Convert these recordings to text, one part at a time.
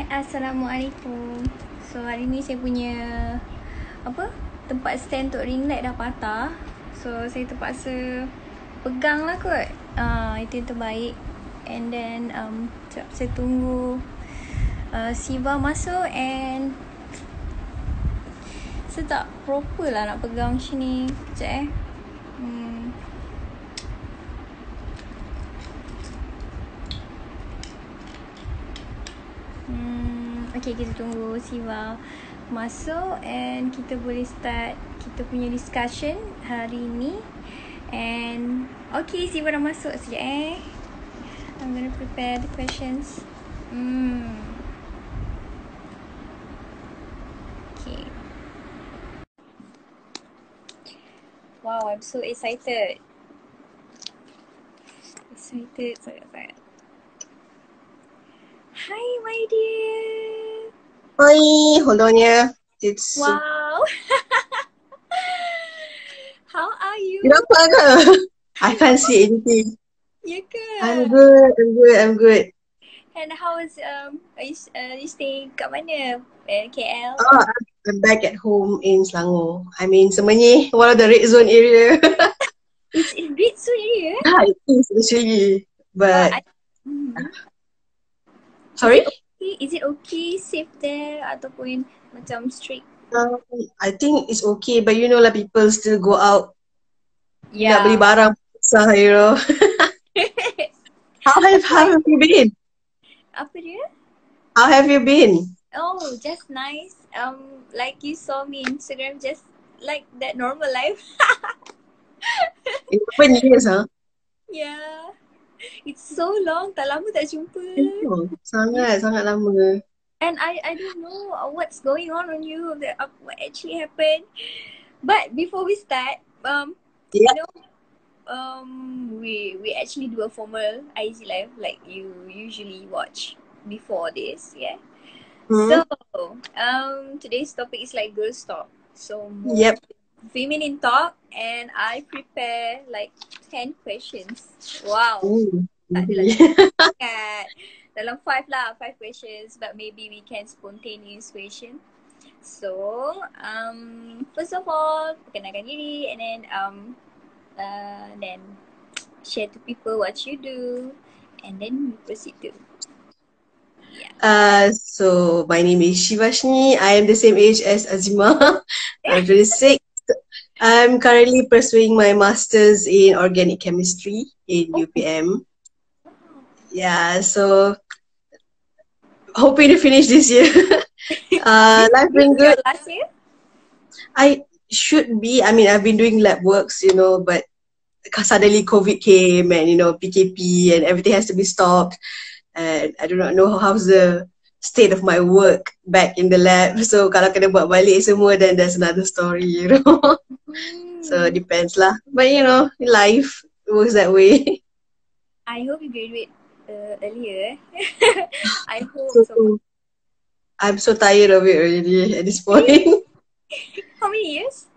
Hai, Assalamualaikum. So hari ni saya punya apa? Tempat stand untuk ring light dah patah. So saya terpaksa pegang lah kot. Uh, itu yang terbaik. And then um, sekejap saya tunggu uh, Siva masuk and saya tak proper lah nak pegang macam ni. Sekejap eh. Hmm. Hmm, okay kita tunggu Siva masuk and kita boleh start kita punya discussion hari ni. And okay Siva dah masuk sekejap eh. I'm gonna prepare the questions. Hmm. Okay. Wow, I'm so excited. Excited sangat-sangat. Hi, my dear. Hi, hold on yeah. It's Wow. How are you? Kenapa ke? I can't see anything. Ya ke? I'm good, I'm good, I'm good. And how is um are you, uh, you stay kat mana? Uh, KL? Oh, I'm- back at home in Selangor. I'm in Semenyih, one of the red zone area. It's in Red Zone area? eh? Ah, it is actually. But, Oh, I- Hmm. Sorry? Okay, Is it okay safe there ataupun macam strict? Um, I think it's okay, but you know lah, people still go out nak beli barang susah, you know. how have how have you been? Apa dia? How have you been? Oh, just nice. Um, like you saw me Instagram, just like that normal life. Eleven years, huh? yeah. It's so long. Tak lama tak jumpa. Sangat, sangat lama. And I I don't know what's going on on you. The, uh, what actually happened. But before we start, um, Yeah. you know, um, we we actually do a formal IG live like you usually watch before this, yeah. Hmm? So, um, today's topic is like girls talk. So Yep. feminine talk, and I prepare like ten questions. Wow, Ooh. tak adalah sangat. Dalam five lah, five questions, but maybe we can spontaneous question. So, um, first of all, perkenalkan diri, and then um, uh, then share to people what you do, and then we proceed to. Yeah. Uh, so my name is Shivashni. I am the same age as Azima. I'm 26. I'm currently pursuing my master's in organic chemistry in UPM. Yeah, so hoping to finish this year. uh, life been good. last year? I should be. I mean, I've been doing lab works, you know, but suddenly COVID came and you know PKP and everything has to be stopped, and I do not know how's the state of my work back in the lab. So kalau kena buat balik semua, then that's another story, you know. so it depends lah. But you know, life works that way. I hope you graduate uh, earlier. eh. I hope So, so. I'm so tired of it already at this point. How many years?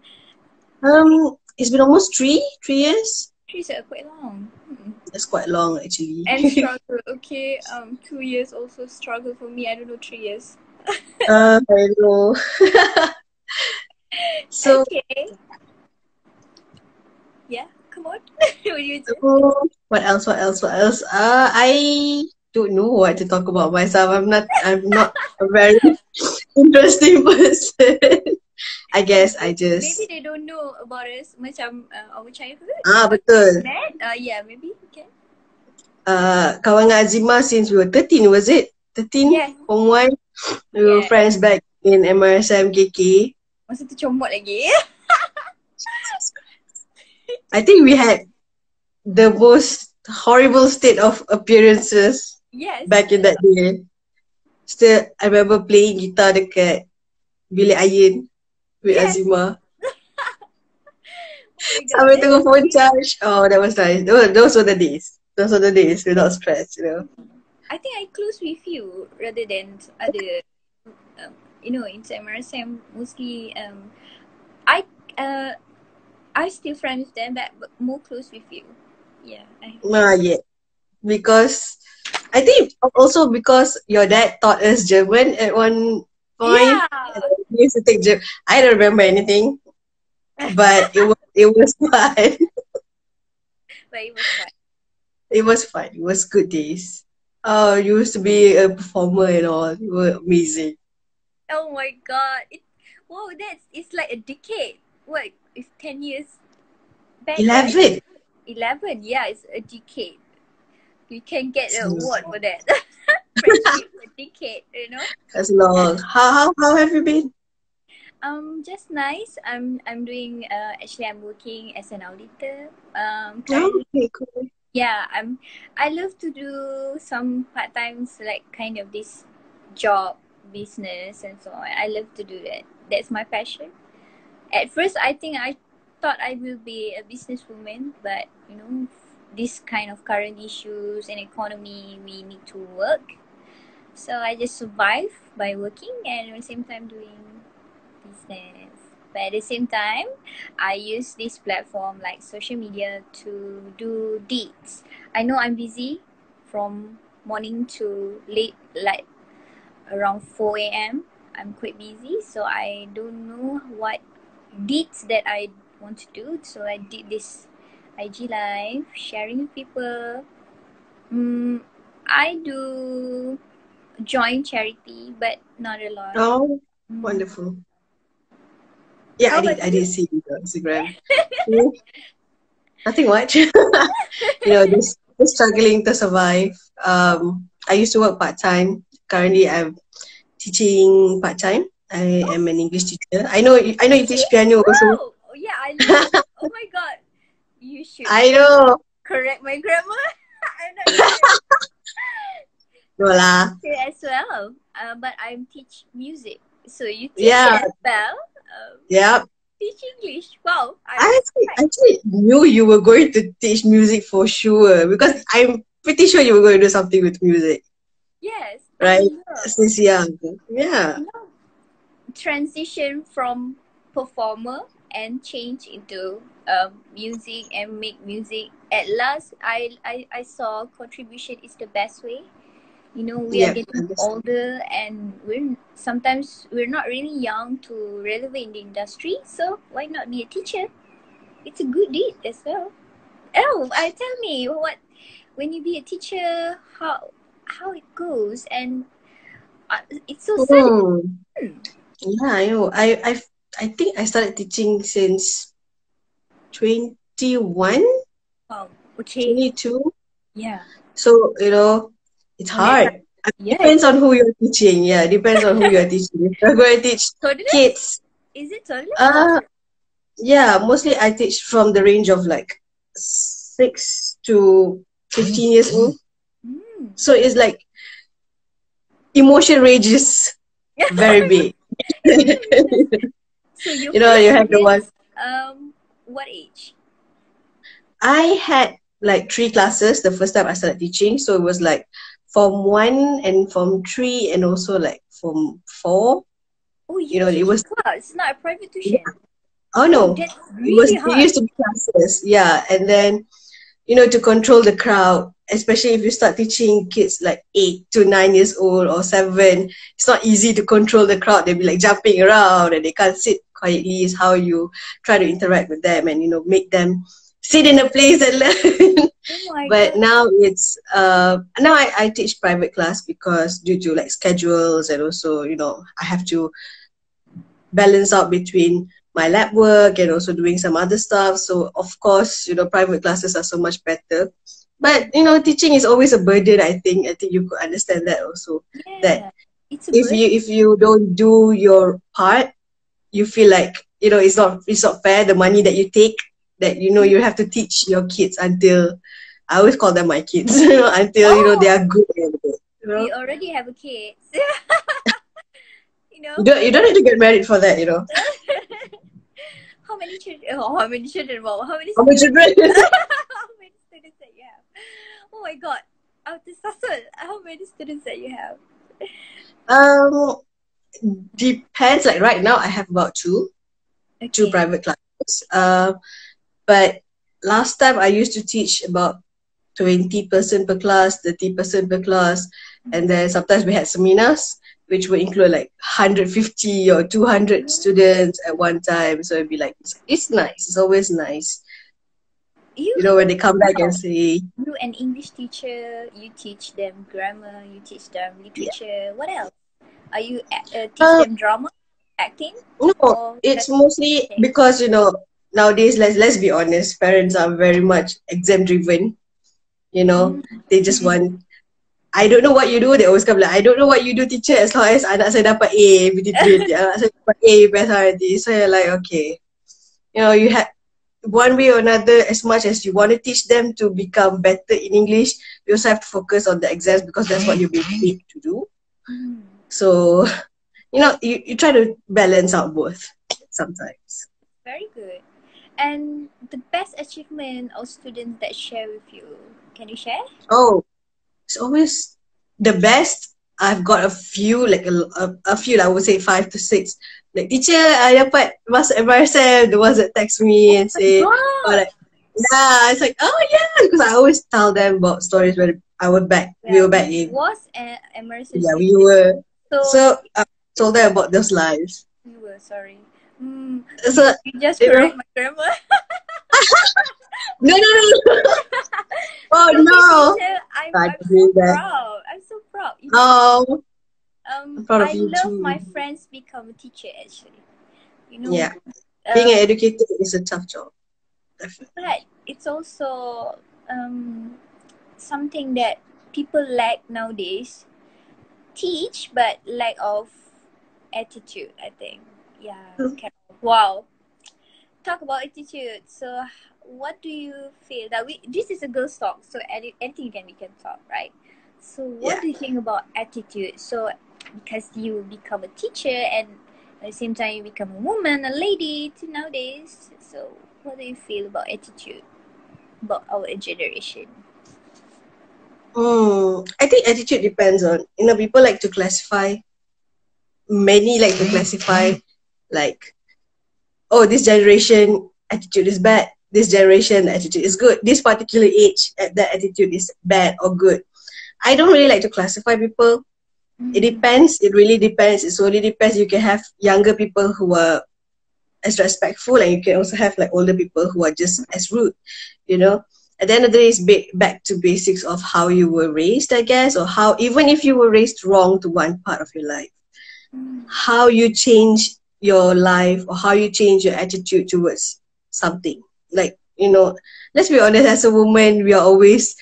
um, it's been almost three, three years. Three is quite long. Hmm. That's quite long actually. And struggle. Okay, um, two years also struggle for me. I don't know three years. uh, I know. so okay. Yeah, come on. what do you do? So, what else? What else? What else? Uh, I don't know what to talk about myself. I'm not. I'm not a very interesting person. I guess I just. Maybe they don't know about us. Macam uh, our childhood. Ah betul. Then, uh, yeah, maybe can. Uh, kawan dengan Azima since we were 13, was it? 13? Yeah. Form 1. We were friends back in MRSM KK. Masa tu comot lagi. I think we had the most horrible state of appearances yes. back in that day. Still, I remember playing guitar dekat bilik Ayin with Yes. Azimah. Oh. Sampai tunggu phone charge. Oh, that was nice. Those, those were the days. Those were the days without stress, you know. I think I close with you rather than other, um, you know, in MRSM mostly. Um, I uh, I still friends with them, but, but more close with you. Yeah. I, Ah, yeah. Because I think also because your dad taught us German at one Yeah. Used to take German. I don't remember anything, but it was it was fun. But it was fun. It was fun. It was good days. Oh, you used to be a performer and all. You were amazing. Oh my god. It whoa, that's it's like a decade. What it's ten years back? right? Eleven. Eleven, yeah, it's a decade. You can get an award for that. Friendship you know? That's long. How how how have you been? Um, just nice. I'm I'm doing uh actually I'm working as an auditor. Um Oh, currently, okay, cool. yeah, I'm I love to do some part times like kind of this job, business and so on. I love to do that. That's my passion. At first I think I thought I will be a businesswoman, but you know, this kind of current issues and economy we need to work. So I just survive by working and at the same time doing business. But at the same time, I use this platform like social media to do deeds. I know I'm busy from morning to late, like around 4 a.m. I'm quite busy, so I don't know what deeds that I want to do. So I did this IG live, sharing with people. Mm, I do join charity, but not a lot. Oh, Mm. wonderful. Yeah, How I did. about I did see you on Instagram. Nothing much. you know, just, just struggling to survive. Um, I used to work part time. Currently, I'm teaching part time. I am an English teacher. I know. I know you teach piano also. Oh, oh, yeah, I love. oh my god, you should I know. correct my grammar. I'm not No lah. as well. Uh, but I'm teach music, so you teach Yeah. as well. Um, Yeah. teach English. Wow, I I'm actually, actually knew you were going to teach music for sure because I'm pretty sure you were going to do something with music yes, Right. Since young. Yeah. transition from performer and change into um, music and make music. At last, I, I, I saw contribution is the best way. You know, we Yeah, are getting older and we're sometimes we're not really young to relevant in the industry. So why not be a teacher? It's a good deed as well. Oh, I tell me what when you be a teacher, how how it goes and uh, it's so sad. Hmm. Yeah, I know. I I I think I started teaching since 21, Wow. Okay. 22. Yeah. So, you know, it's Oh, hard. It Yeah. depends on who you're teaching. Yeah, depends on who you're teaching. If you're going to teach Toddler? kids, Is it toddler? uh, yeah, mostly I teach from the range of like six to 15 years old. Mm. So it's like emotion ranges very big. so you you know, you have the one. Um, what age? I had like three classes the first time I started teaching. So it was like form one and form three and also like form four. Oh, you, You know, it was- class. It's not a private tuition. Oh no, that's it was really it used to be classes. Yeah. And then, you know, to control the crowd, especially if you start teaching kids like eight to nine years old or seven, it's not easy to control the crowd. They'll be like jumping around and they can't sit quietly is how you try to interact with them and you know make them sit in a place and learn. oh but God. now it's uh now I, I teach private class because due to like schedules and also you know i have to balance out between my lab work and also doing some other stuff so of course you know private classes are so much better but you know teaching is always a burden i think i think you could understand that also yeah. that if burden. you if you don't do your part you feel like you know it's not it's not fair the money that you take that you know you have to teach your kids until I always call them my kids you know, until you know they are good. You know, we already have a kid. you know, you don't you don't have to get married for that. You know, how many children? Oh, how many children? Wow, how many? how many children? how many students that you have? Oh my god, out the Sasul, how many students that you have? um, depends. Like right now, I have about two two private classes. Uh, but last time I used to teach about 20 person per class, 30 person per class. And then sometimes we had seminars, which would include like 150 or 200 students at one time. So it'd be like, it's, it's nice. It's always nice. You, You know, when they come back and say, you an English teacher, you teach them grammar, you teach them literature. What else? Are you a- uh, teach Uh, them drama, acting? no, it's mostly because, you know, nowadays, let's, let's be honest, parents are very much exam driven. You know, they just want I don't know what you do, they always come like, I don't know what you do teacher as long as anak saya dapat A, betul Anak saya dapat A, best nanti. So you're like, okay. You know, you have one way or another, as much as you want to teach them to become better in English, you also have to focus on the exams because that's what you're being paid to do. Mm. So, you know, you, you try to balance out both sometimes. Very good. And the best achievement of students that share with you, can you share? Oh, it's always the best. I've got a few, like a, a, a few, I would say five to six. Like, teacher, I dapat masuk MRSM, the ones that text me oh and say, or like, yeah, it's like, oh yeah, because I always tell them about stories when I was back, we were back in. Was a Emerson. Yeah, we were. So, So I told them about those lives. you were sorry. Mm, So, you just correct my grammar. no, no, no. oh no. Teacher, I'm, I'm so proud. I'm so proud. You know, Oh, um, proud I love too. my friends become a teacher actually. You know, Yeah. uh, being an educator is a tough job. But it's also um, something that people lack nowadays. Teach, but lack of attitude. I think. Yeah. Hmm. Of. Wow. Talk about attitude. So, what do you feel that we? This is a girls' talk, so any, anything can we can talk, right? So, what Yeah. do you think about attitude? So, because you become a teacher and at the same time you become a woman, a lady to nowadays. So, what do you feel about attitude about our generation? Hmm. I think attitude depends on you know people like to classify. Many like to classify, like, oh, this generation attitude is bad. This generation attitude is good. This particular age, that attitude is bad or good. I don't really like to classify people. It depends. It really depends. It solely depends. You can have younger people who are as respectful, and you can also have like older people who are just as rude. You know, at the end of the day, it's ba- back to basics of how you were raised, I guess, or how even if you were raised wrong to one part of your life, how you change your life or how you change your attitude towards something. Like you know, let's be honest. As a woman, we are always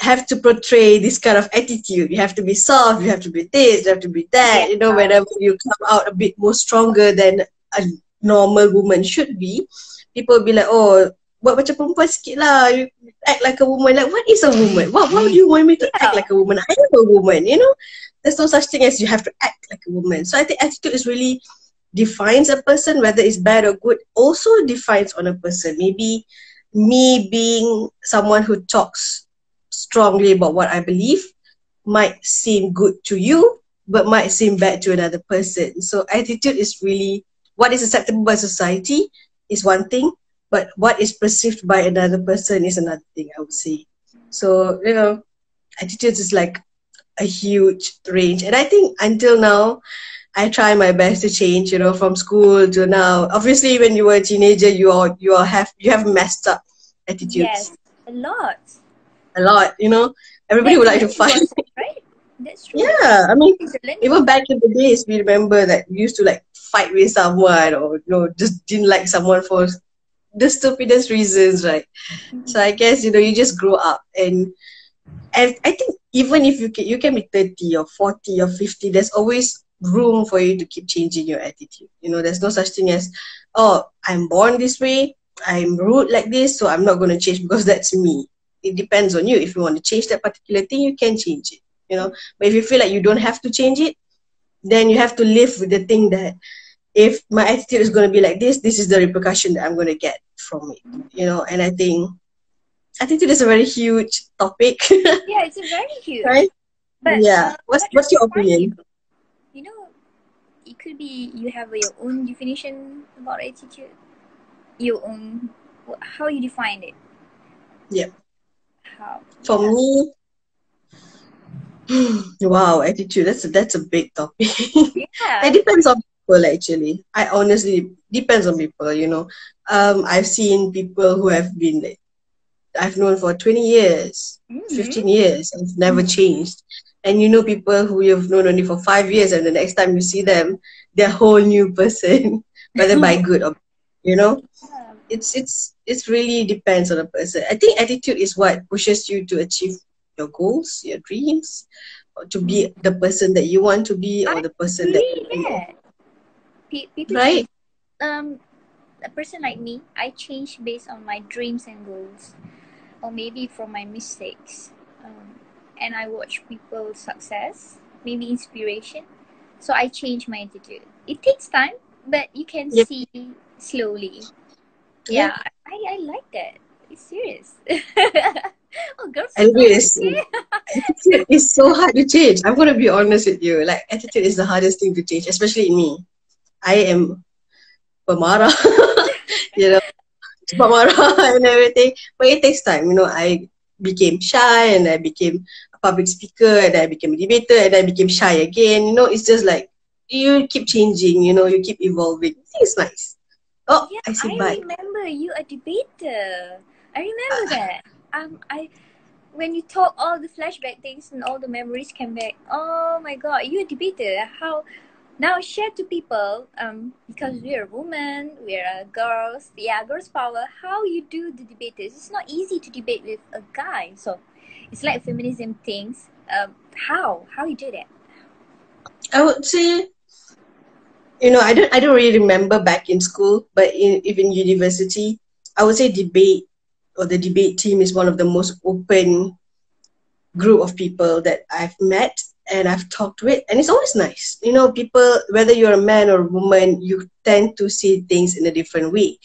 have to portray this kind of attitude. You have to be soft, you have to be this, you have to be that. You know, whenever you come out a bit more stronger than a normal woman should be, people be like, oh, buat macam perempuan sikit lah. You act like a woman. Like, what is a woman? What, why do you want me to Yeah. act like a woman? I am a woman, you know? There's no such thing as you have to act like a woman. So I think attitude is really defines a person, whether it's bad or good, also defines on a person. Maybe me being someone who talks strongly about what I believe might seem good to you, but might seem bad to another person. So attitude is really what is acceptable by society is one thing, but what is perceived by another person is another thing, I would say. So, you know, attitudes is like a huge range. And I think until now, I try my best to change, you know, from school to now. Obviously when you were a teenager you are you are have you have messed up attitudes Yes, a lot. a lot, you know. Everybody would like to fight. right? That's true. Yeah, I mean, It's a learning even back in the days, we remember that we used to like fight with someone or you know just didn't like someone for the stupidest reasons, right? Mm-hmm. So I guess you know you just grow up and and I think even if you can you can be thirty or forty or fifty, there's always room for you to keep changing your attitude. You know, there's no such thing as oh I'm born this way, I'm rude like this, so I'm not going to change because that's me. It depends on you. If you want to change that particular thing, you can change it. You know, but if you feel like you don't have to change it, then you have to live with the thing that if my attitude is going to be like this, this is the repercussion that I'm going to get from it. You know, and I think attitude is a very huge topic, Yeah, it's a very huge. right? But, Yeah. uh, What's- what what's your opinion? You? You know, it could be you have your own definition about attitude. Your own, how you define it. Yeah. How? For yeah. me, wow, attitude. That's a, that's a big topic. Yeah. it depends on people actually. I honestly depends on people. You know, um, I've seen people who have been like, I've known for twenty years, Mhm. fifteen years, and never changed. And you know people who you've known only for five years, and the next time you see them, they're a whole new person, whether by good or you know. Yeah. It's it's it's really depends on the person. I think attitude is what pushes you to achieve your goals, your dreams, to be the person that you want to be, or the person that. Pe- people right. um a person like me i change based on my dreams and goals or maybe from my mistakes um, and i watch people's success maybe inspiration so i change my attitude it takes time but you can Yep. see slowly Yeah. yeah I, I like that it's serious oh girls And so it is attitude is so hard to change. I'm gonna be honest with you. Like attitude is the hardest thing to change, especially in me. I am pemarah, you know, pemarah and everything. But it takes time. You know, I became shy and I became a public speaker and I became a debater and I became shy again. You know, it's just like you keep changing, you know, you keep evolving. I think it's nice. Oh, Yeah, I see I bye. remember you a debater. I remember that. Um, I when you talk all the flashback things and all the memories came back. Oh my god, you a debater. How now share to people um because we're women we're girls, yeah, girls power. How you do the debaters? It's not easy to debate with a guy. So it's like feminism things. Um, how how you do that? I would say, you know, I don't, I don't really remember back in school, but in even university, I would say debate or the debate team is one of the most open group of people that I've met and I've talked with, and it's always nice. You know, people, whether you're a man or a woman, you tend to see things in a different way.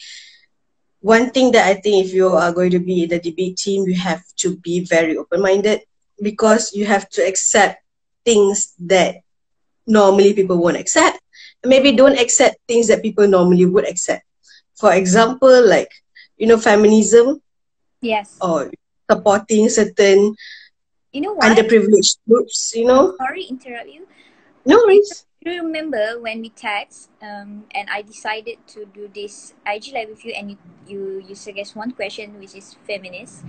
One thing that I think if you are going to be in the debate team, you have to be very open-minded because you have to accept things that normally people won't accept. Maybe don't accept things that people normally would accept. For example, like, you know, feminism Yes. or supporting certain You know what? underprivileged groups, you know? Sorry, interrupt you. No worries. Do you remember when we text um, and I decided to do this IG live with you and you, you, you suggest one question which is feminist.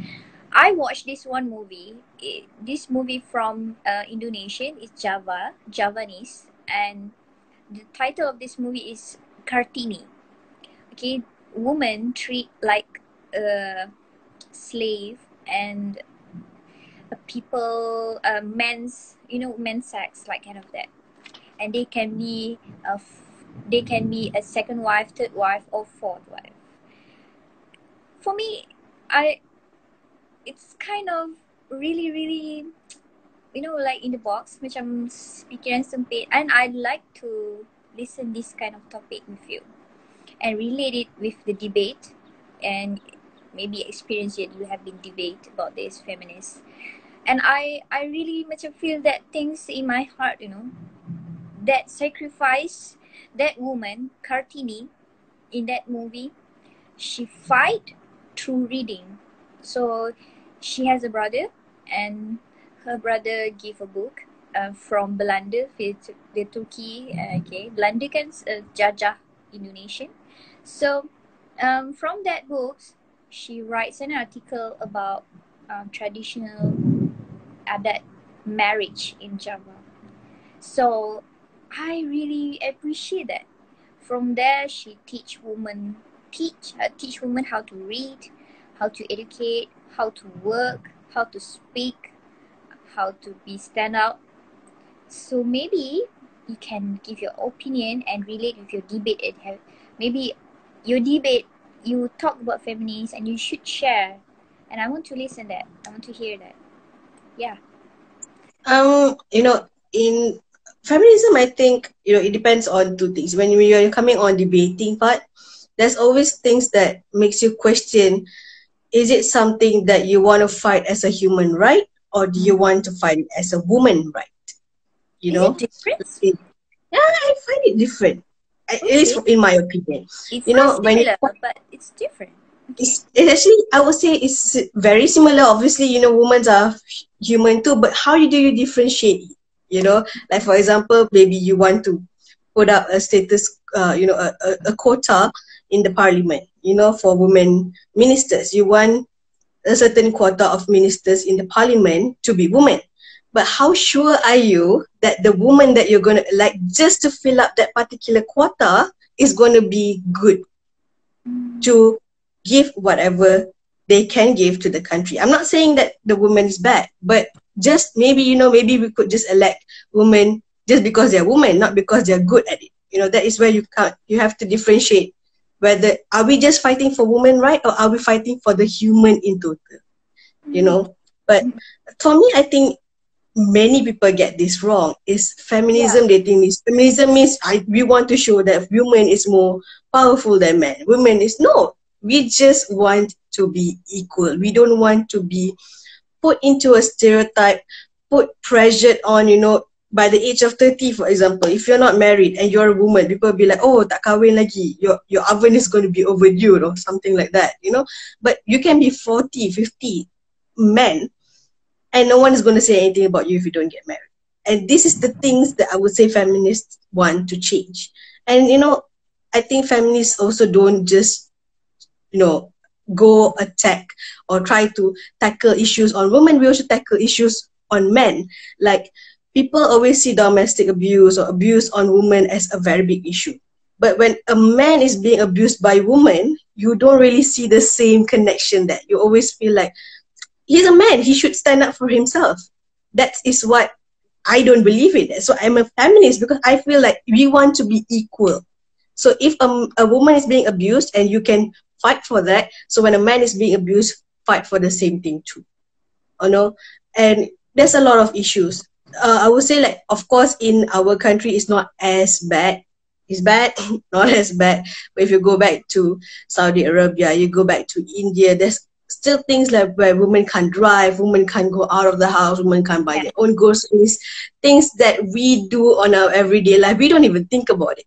I watched this one movie. It, this movie from uh, Indonesian is Java, Javanese, and the title of this movie is Kartini. Okay, woman treat like a slave and people, uh, men's, you know, men's sex, like kind of that and they can be a f- they can be a second wife, third wife, or fourth wife. For me, I it's kind of really really you know like in the box macam pikiran sempit and some pain. And I like to listen this kind of topic with you and relate it with the debate and maybe experience that you have been debate about this feminist and I I really macam feel that things in my heart you know that sacrifice that woman Kartini in that movie she fight through reading. So she has a brother and her brother give a book uh, from Belanda the Turkey uh, okay Belanda kan uh, jajah Indonesian. So um, from that book she writes an article about um, traditional adat marriage in Java so I really appreciate that. From there, she teach women teach uh, teach women how to read, how to educate, how to work, how to speak, how to be stand out. So maybe you can give your opinion and relate with your debate and have maybe your debate you talk about feminists and you should share. And I want to listen that. I want to hear that. Yeah. Um, you know, in feminism, I think, you know, it depends on two things. When you're coming on debating part, there's always things that makes you question, is it something that you want to fight as a human right? Or do you want to fight it as a woman right? You Is know? it different? Yeah, I find it different. At least in my opinion. It You know, sounds when similar, but it's different. It's, actually I would say it's very similar. Obviously, you know, women are human too, but how do you differentiate? You know, like for example, maybe you want to put up a status, uh, you know, a, a, a quota in the parliament, you know, for women ministers. You want a certain quota of ministers in the parliament to be women. But how sure are you that the woman that you're going to elect just to fill up that particular quota is going to be good to give whatever they can give to the country. I'm not saying that the woman is bad, but just maybe, you know, maybe we could just elect women just because they're women, not because they're good at it. You know, that is where you can't, you have to differentiate whether are we just fighting for women right or are we fighting for the human in total? You know, but for me, I think many people get this wrong. Is feminism yeah. they think is feminism means I we want to show that women is more powerful than men. Women is no. We just want to be equal. We don't want to be put into a stereotype, put pressure on, you know, by the age of 30, for example, if you're not married and you're a woman, people will be like, oh, tak kahwin lagi. Your, your oven is going to be overdue or something like that, you know. But you can be 40, 50 men and no one is going to say anything about you if you don't get married. And this is the things that I would say feminists want to change. And, you know, I think feminists also don't just, you know, go attack or try to tackle issues on women. We also tackle issues on men. Like people always see domestic abuse or abuse on women as a very big issue. But when a man is being abused by women, you don't really see the same connection that you always feel like he's a man. He should stand up for himself. That is what I don't believe in. So I'm a feminist because I feel like we want to be equal. So if a, a woman is being abused and you can fight for that, so when a man is being abused, fight for the same thing too. You know, and there's a lot of issues. Uh, I would say like, of course, in our country, it's not as bad. It's bad, not as bad. But if you go back to Saudi Arabia, you go back to India, there's still things like where women can't drive, women can't go out of the house, women can't buy their own groceries, things that we do on our everyday life. We don't even think about it,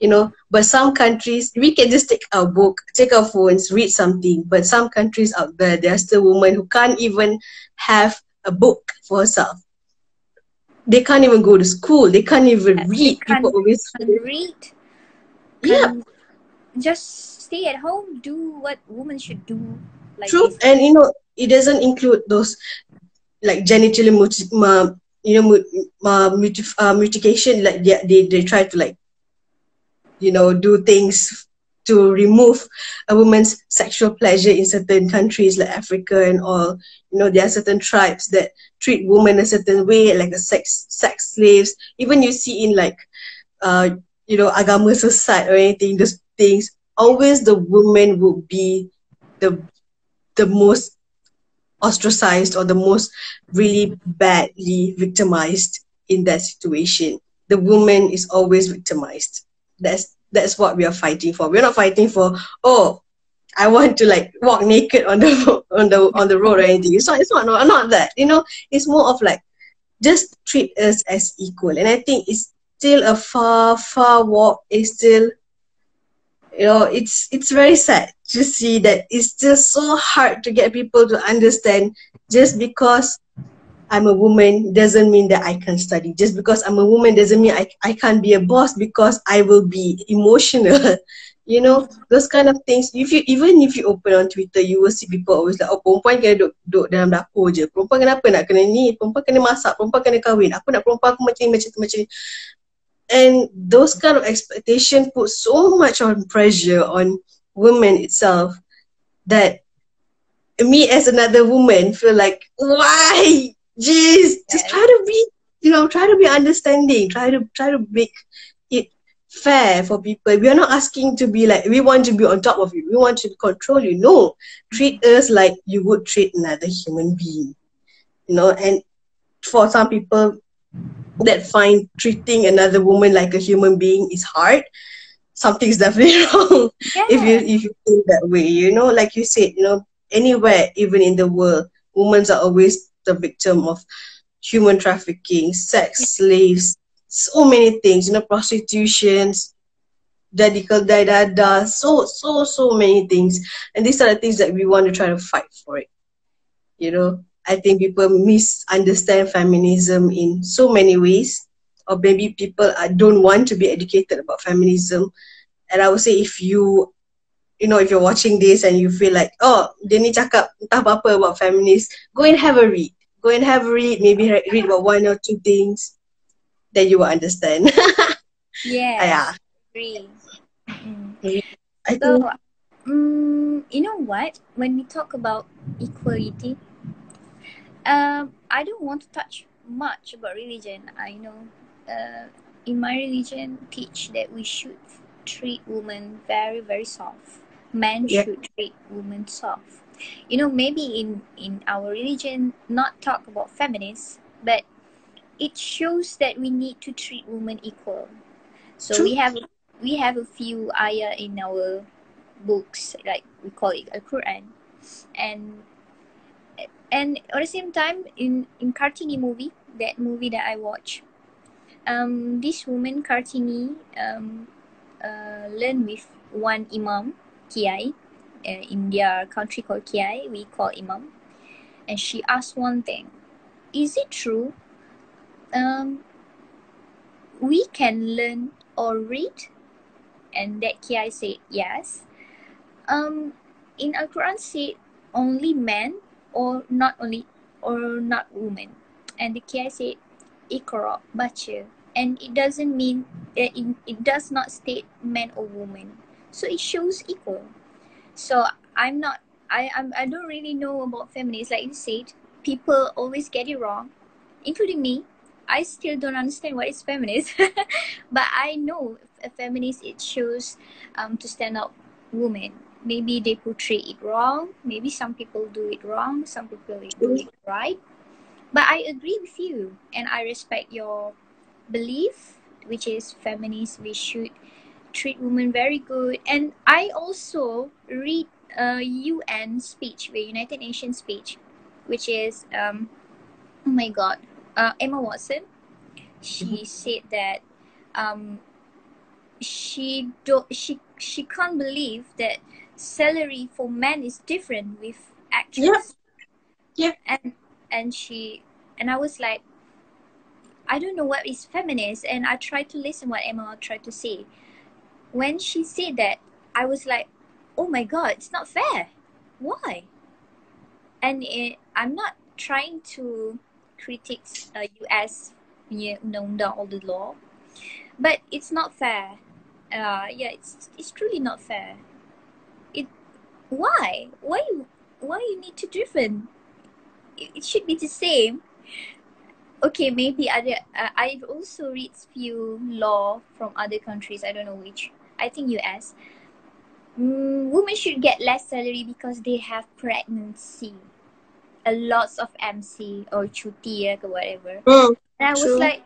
you know. But some countries, we can just take our book, take our phones, read something. But some countries out there, there are still women who can't even have a book for herself. They can't even go to school. They can't even read. People always read. Yeah. Just stay at home. Do what women should do like True, and you know it doesn't include those like genital muti- ma, you know ma, muti- uh, mutilation. Like they, they they try to like you know do things to remove a woman's sexual pleasure in certain countries like Africa and all. You know, there are certain tribes that treat women a certain way, like a sex sex slaves. Even you see in like, uh, you know, agama sesat or anything, those things. Always the woman will be the the most ostracized or the most really badly victimized in that situation. The woman is always victimized. That's that's what we are fighting for. We're not fighting for oh, I want to like walk naked on the on the on the road or anything. It's not it's not not, not that. You know, it's more of like just treat us as equal. And I think it's still a far, far walk. It's still you know it's it's very sad to see that it's just so hard to get people to understand just because I'm a woman doesn't mean that I can study. Just because I'm a woman doesn't mean I, I can't be a boss because I will be emotional. you know, those kind of things. If you even if you open on Twitter, you will see people always like, oh perempuan kena duduk, duduk dalam dapur je. Perempuan kenapa nak kena ni? Perempuan kena masak, perempuan kena kahwin. Aku nak perempuan aku macam ni, macam tu, macam ni and those kind of expectation put so much on pressure on women itself that me as another woman feel like why jeez just try to be you know try to be understanding. Try to try to make it fair for people. We are not asking to be like we want to be on top of you. We want to control you. No. Treat us like you would treat another human being. You know and for some people that find treating another woman like a human being is hard, something's definitely wrong. Yeah. If you if you think that way, you know, like you said, you know, anywhere, even in the world, women are always the victim of human trafficking, sex slaves, so many things, you know, prostitutions. jadi keldai dadah, so, so, so many things. And these are the things that we want to try to fight for it. You know, I think people misunderstand feminism in so many ways, or maybe people don't want to be educated about feminism. And I would say if you, you know, if you're watching this and you feel like, oh, ni cakap entah apa about feminists, go and have a read. Go and have a read, maybe read about one or two things, then you will understand. yeah. yeah. Agree. Mm. I So, think, um, you know what? When we talk about equality, um, I don't want to touch much about religion. I know, uh, in my religion, teach that we should treat women very, very soft. Men Yeah. should treat women soft. You know, maybe in in our religion, not talk about feminists, but it shows that we need to treat women equal. So True. we have we have a few ayah in our books, like we call it Al Quran, and and at the same time in in Kartini movie, that movie that I watch, um, this woman Kartini um, uh, learn with one imam Kiai, uh, in their country called Kiai, we call imam, and she asked one thing: Is it true? Um, we can learn or read, and that Kiai said yes. Um, in Al Quran said only men or not only or not women, and the Kiai said ikra baca, and it doesn't mean it, it does not state man or woman, so it shows equal. So I'm not I I'm, I don't really know about feminists. Like you said, people always get it wrong, including me. I still don't understand what is feminist, but I know a feminist it shows um, to stand up women. Maybe they portray it wrong. Maybe some people do it wrong. Some people do it right. But I agree with you, and I respect your belief, which is feminist. We should treat women very good. And I also read a UN speech, the United Nations speech, which is um, oh my god, uh, Emma Watson. She said that um, she do she she can't believe that salary for men is different with actress. Yeah. And and she and I was like, I don't know what is feminist, and I tried to listen what Emma tried to say. When she said that, I was like, oh my god, it's not fair. Why? And it, I'm not trying to critique uh, US punya or the law, but it's not fair. Uh, yeah, it's it's truly not fair. It why why you why you need to different? It, it should be the same. Okay, maybe other. Uh, I've also read few law from other countries. I don't know which. I think US. Mm, women should get less salary because they have pregnancy, a lots of MC or cuti or whatever. Mm, And I was like,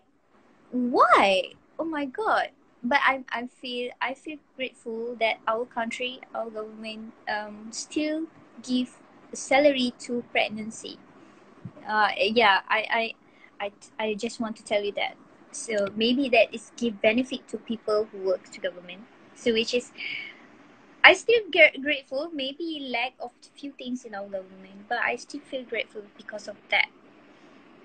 why? Oh my god! But I I feel I feel grateful that our country, our government, um, still give salary to pregnancy. Uh, yeah, I I I I just want to tell you that. So maybe that is give benefit to people who work to government. So which is, I still get grateful. Maybe lack of few things in our government, but I still feel grateful because of that.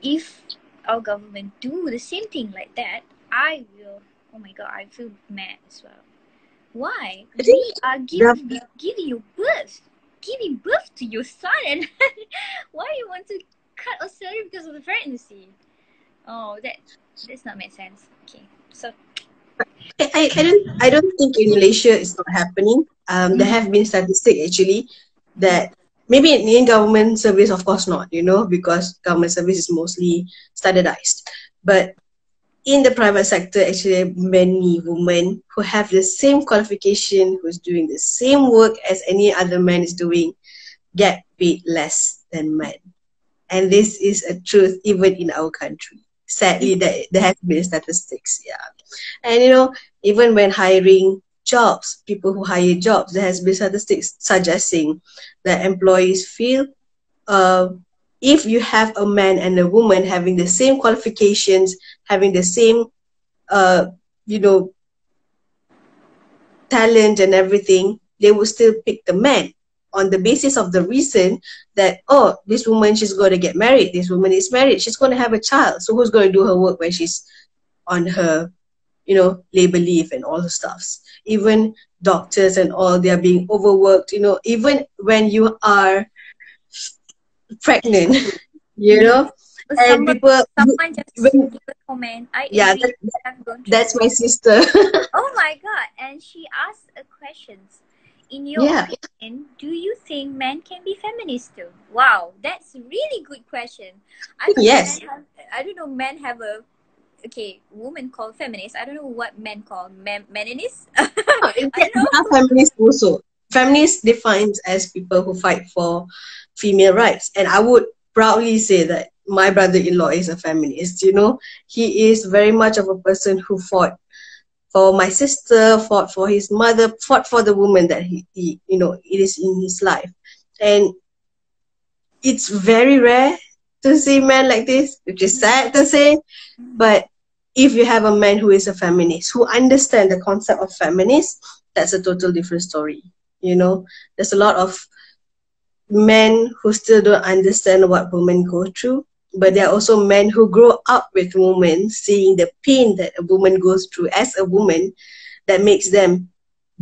If our government do the same thing like that, I will. Oh my god, I feel mad as well. Why? We are giving giving you birth, giving birth to your son, and why you want to cut our salary because of the pregnancy? Oh, that does not make sense. Okay, so I, I, don't I don't think in Malaysia it's not happening. Um, there have been statistics actually that maybe in, in government service, of course not, you know, because government service is mostly standardized. But in the private sector, actually, many women who have the same qualification, who's doing the same work as any other man is doing, get paid less than men. And this is a truth even in our country. Sadly, that there has been statistics, yeah. And you know, even when hiring jobs, people who hire jobs, there has been statistics suggesting that employees feel uh, if you have a man and a woman having the same qualifications, having the same, uh, you know, talent and everything, they will still pick the man on the basis of the reason that oh this woman she's going to get married. This woman is married. She's going to have a child. So who's going to do her work when she's on her you know labor leave and all the stuffs? Even doctors and all they are being overworked you know even when you are pregnant you know? And people someone just when, give a comment. I yeah that, that's my sister. Oh my god. And she asked a question in your yeah. opinion, do you think men can be feminists too? Wow, that's a really good question. I yes. Have, I don't know, men have a okay, women call feminists. I don't know what men call men meninists. oh, feminists also. Feminists defines as people who fight for female rights, and I would proudly say that my brother-in-law is a feminist. You know, he is very much of a person who fought for my sister, fought for his mother, fought for the woman that he, he, you know, it is in his life. And it's very rare to see men like this, which is sad to say. But if you have a man who is a feminist, who understand the concept of feminist, that's a total different story. You know, there's a lot of men who still don't understand what women go through but there are also men who grow up with women, seeing the pain that a woman goes through as a woman, that makes them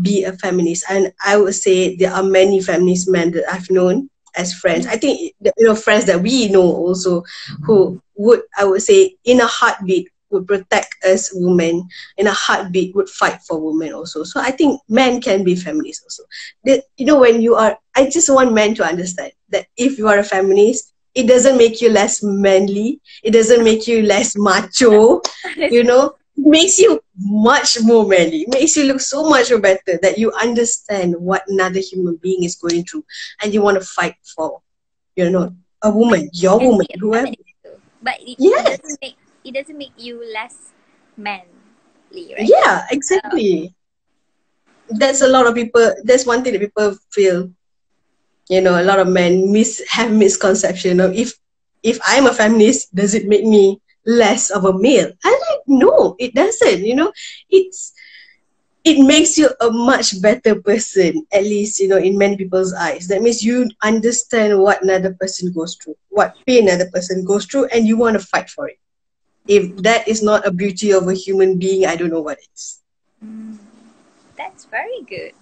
be a feminist. And I would say there are many feminist men that I've known as friends. I think you know friends that we know also who would I would say in a heartbeat would protect us women in a heartbeat would fight for women also so i think men can be feminists also you know when you are i just want men to understand that if you are a feminist it doesn't make you less manly. It doesn't make you less macho. You know? It makes you much more manly. It makes you look so much better that you understand what another human being is going through and you want to fight for you know a woman your woman whoever. but it, yes. it doesn't make it doesn't make you less manly right? Yeah exactly. Um, that's a lot of people that's one thing that people feel you know a lot of men mis have misconception of if if i'm a feminist does it make me less of a male? I like no it doesn't you know. It's it makes you a much better person at least you know in many people's eyes. That means you understand what another person goes through what pain another person goes through and you want to fight for it. If that is not a beauty of a human being i don't know what is. Mm, that's very good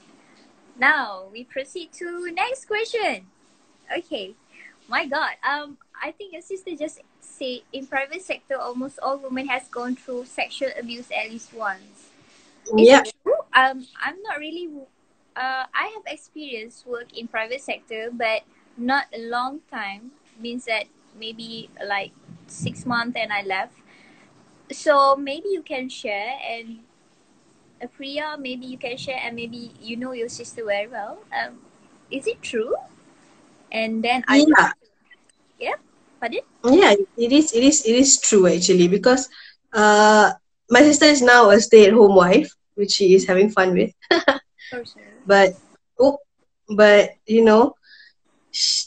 now we proceed to next question. Okay. My God. Um, I think your sister just said in private sector almost all women has gone through sexual abuse at least once. Is yeah. true? Um, I'm not really. Uh, I have experienced work in private sector, but not a long time. Means that maybe like six months and I left. So maybe you can share and Priya, maybe you can share, and maybe you know your sister very well. Um, is it true? And then I yeah, yeah, pardon? Yeah, it is. It is. It is true actually because uh, my sister is now a stay-at-home wife, which she is having fun with. but oh, but you know, she,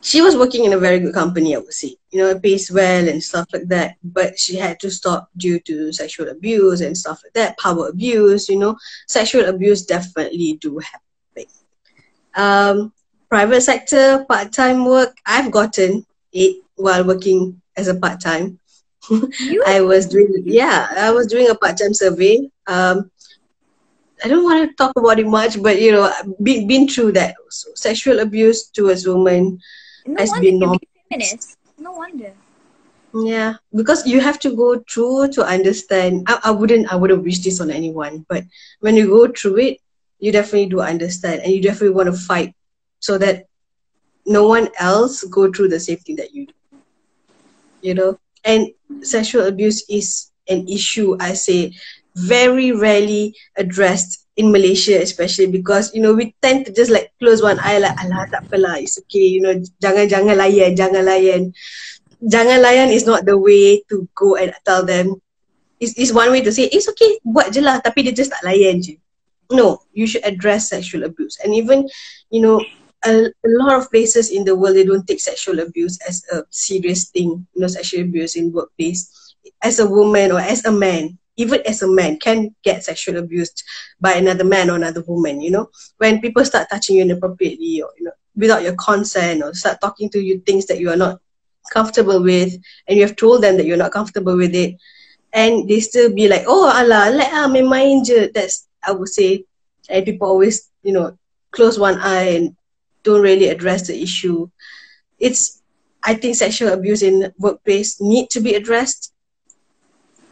she was working in a very good company, I would say. You know, it pays well and stuff like that. But she had to stop due to sexual abuse and stuff like that, power abuse, you know. Sexual abuse definitely do happen. Um, private sector, part-time work, I've gotten it while working as a part-time. I was doing, yeah, I was doing a part-time survey. Um, I don't want to talk about it much, but you know, been been through that also. Sexual abuse towards women no has been normal. Feminist. No wonder. Yeah, because you have to go through to understand. I, I wouldn't I wouldn't wish this on anyone, but when you go through it, you definitely do understand, and you definitely want to fight so that no one else go through the same thing that you do. You know, and sexual abuse is an issue. I say very rarely addressed in Malaysia especially because you know we tend to just like close one eye like Allah tak it's okay you know jangan jangan layan jangan layan. Jangan layan is not the way to go and tell them. It's, it's one way to say it's okay buat je lah tapi dia just tak layan je. No you should address sexual abuse. And even you know a, a lot of places in the world they don't take sexual abuse as a serious thing you know sexual abuse in workplace. As a woman or as a man even as a man, can get sexually abused by another man or another woman. You know, when people start touching you inappropriately, or you know, without your consent, or start talking to you things that you are not comfortable with, and you have told them that you're not comfortable with it, and they still be like, "Oh Allah, let ah main je." That's I would say, and people always, you know, close one eye and don't really address the issue. It's I think sexual abuse in workplace need to be addressed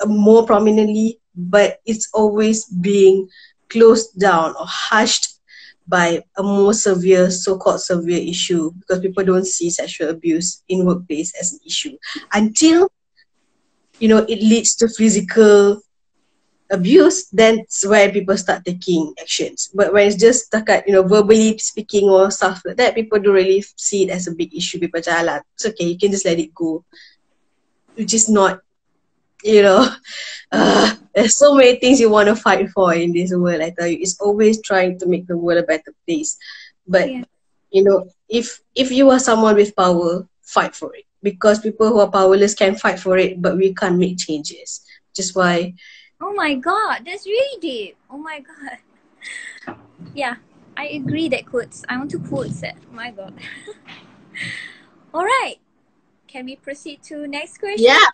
more prominently, but it's always being closed down or hushed by a more severe, so-called severe issue because people don't see sexual abuse in workplace as an issue until you know it leads to physical abuse, that's where people start taking actions. But when it's just stuck at, you know, verbally speaking or stuff like that, people don't really see it as a big issue. People just, it's okay, you can just let it go. Which is not, you know, uh, there's so many things you want to fight for in this world. I tell you, it's always trying to make the world a better place. But, yeah. you know, if if you are someone with power, fight for it. Because people who are powerless can fight for it, but we can't make changes. Just why Oh my god, that's really deep. Oh my god. Yeah, I agree that quotes. I want to quote that. Oh my god. All right. Can we proceed to next question? Yeah.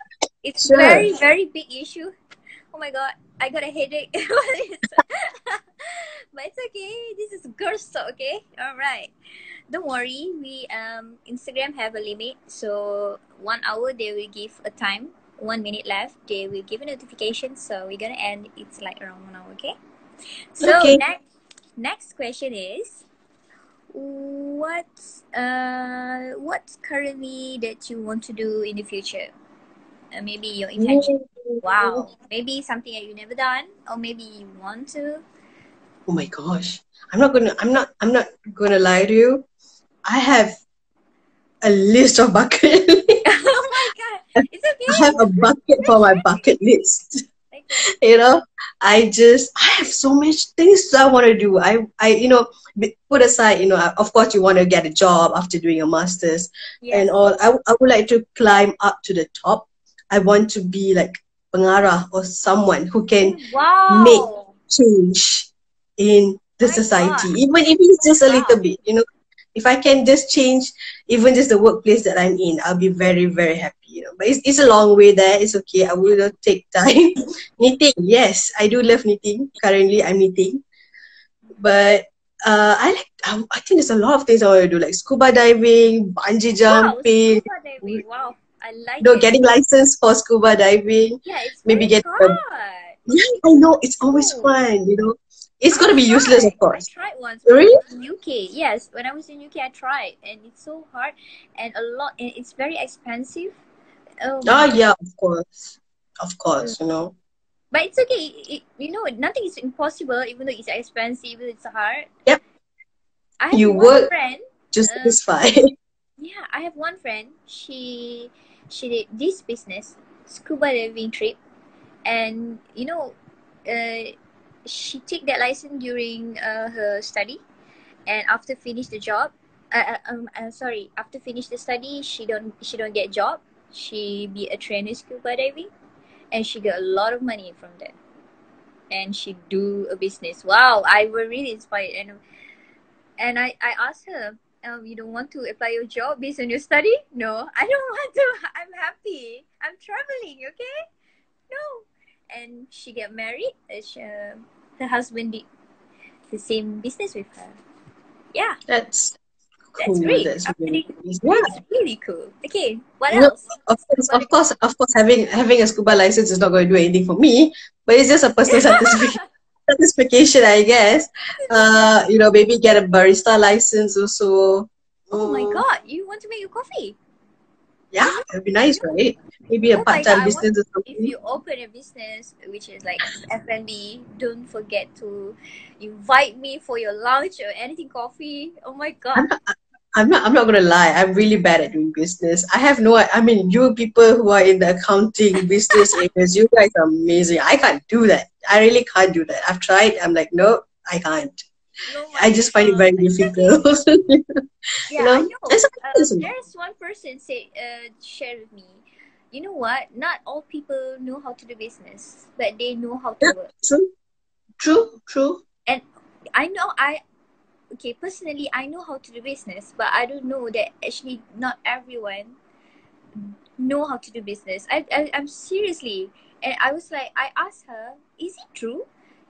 It's sure. very very big issue. Oh my god, I got a headache. but it's okay. This is girl talk, okay? All right. Don't worry. We um Instagram have a limit, so one hour they will give a time one minute left, they will give a notification. So we're gonna end. It's like around one hour. Okay. So okay. next next question is, what's uh what's currently that you want to do in the future? Uh, maybe your intention. Wow. Maybe something that you never done, or maybe you want to. Oh my gosh! I'm not gonna. I'm not. I'm not gonna lie to you. I have a list of bucket oh my god, it's okay. I have a bucket for my bucket list. You know, I just I have so much things I want to do. I I you know put aside you know uh, of course you want to get a job after doing your masters yes. and all. I I would like to climb up to the top. I want to be like pengarah or someone who can wow. make change in the my society, God. even if it's just a little bit. You know, if I can just change even just the workplace that I'm in, I'll be very, very happy, you know. But it's, it's a long way there. It's okay. I will not take time. knitting, yes, I do love knitting. Currently, I'm knitting. But uh, I like, I, I think there's a lot of things I want to do, like scuba diving, bungee jumping. Wow, scuba diving. Wow, I like no, it. getting license for scuba diving. Yeah, it's maybe get. Um, yeah, I know. It's always oh. fun, you know it's gonna be useless, of course. I tried once. Really? UK, yes. When I was in UK, I tried, and it's so hard, and a lot, and it's very expensive. Oh, oh yeah, of course, of course, you know. But it's okay. It, you know, nothing is impossible, even though it's expensive. It's hard. Yep. I have you one work friend. Just uh, yeah, I have one friend. She she did this business, scuba diving trip, and you know, uh, she take that license during uh, her study and after finish the job uh, uh, um, uh, sorry after finish the study she don't she don't get job she be a trainer scuba diving and she got a lot of money from that. And she do a business. Wow i was really inspired. And and i i asked her um, you don't want to apply your job based on your study? No i don't want to. I'm happy. I'm traveling okay? No. And she get married she, uh, her husband did the same business with her. Yeah. That's cool. That's great. That's really, yeah. That's really cool. Okay, what else? of course, of course, of course, having having a scuba license is not going to do anything for me, but it's just a personal satisfaction. satisfaction, I guess. Uh, you know, maybe get a barista license also. Oh my god, you want to make your coffee? Yeah, it'd be nice, right? Maybe a part-time business or something. If you open a business which is like F&B, don't forget to invite me for your lunch or anything coffee. Oh my god. I'm not, I'm not I'm not gonna lie, I'm really bad at doing business. I have no I mean you people who are in the accounting business areas, you guys are amazing. I can't do that. I really can't do that. I've tried, I'm like, no, I can't. Oh I just find it very difficult. yeah, you know? I know. Uh, there's one person say uh, shared with me. you know what? Not all people know how to do business, but they know how to work. True, true, true. And I know I okay, personally I know how to do business, but I don't know that actually not everyone know how to do business. I, I I'm seriously and I was like I asked her, is it true?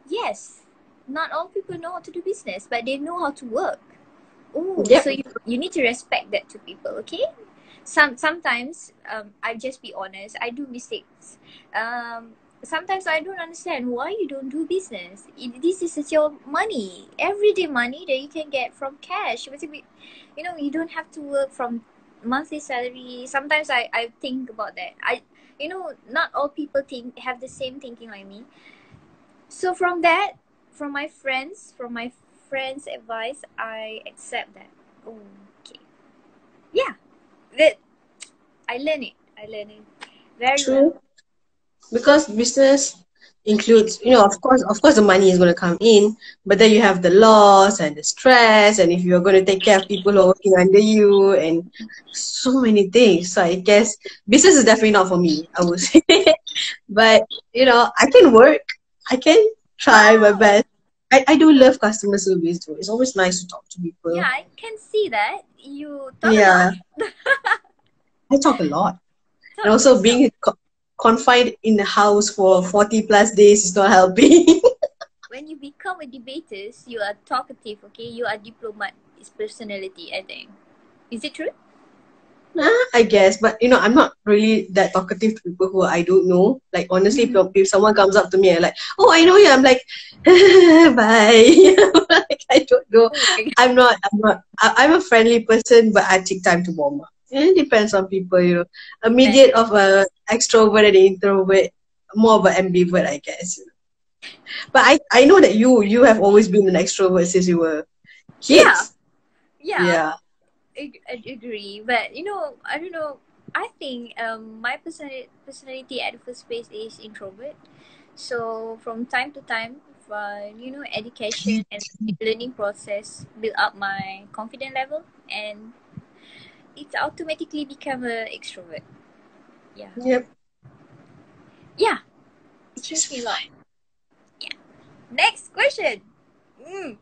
Yes. Not all people know how to do business, but they know how to work. Oh, Yep. so you, you need to respect that to people, okay? Some sometimes um I just be honest, I do mistakes. Um sometimes I don't understand why you don't do business. This is your money, everyday money that you can get from cash. You know, you don't have to work from monthly salary. Sometimes I, I think about that. I you know, not all people think have the same thinking like me. So from that, from my friends, from my friends' advice, I accept that. Okay. Yeah. That I learn it. I learn it very True. well. Because business includes you know of course of course the money is going to come in but then you have the loss and the stress and if you're going to take care of people who are working under you and so many things so i guess business is definitely not for me i would say but you know i can work i can try my best I, I do love customer service too. It's always nice to talk to people. Yeah, I can see that. You talk Yeah. a lot. I talk a lot. Talk And also being confined in the house for 40 plus days is not helping. when you become a debater, you are talkative, okay? You are diplomat. It's personality, I think. Is it true? Nah, I guess, but you know, I'm not really that talkative to people who I don't know. Like honestly, Mhm. if, someone comes up to me and like, "Oh, I know you," I'm like, "Bye." like I don't know. I'm not. I'm not. I, I'm a friendly person, but I take time to warm up. It depends on people, you know. A mediate of a extrovert and introvert, more of an ambivert, I guess. But I, I know that you, you have always been an extrovert since you were kids. Yeah. yeah. I, I agree, but you know, I don't know. I think um my personality personality at the first place is introvert. So from time to time, uh, you know, education and learning process build up my confidence level, and it automatically become a extrovert. Yeah, Yep. yeah, changed me a. Yeah. Next question. Mm.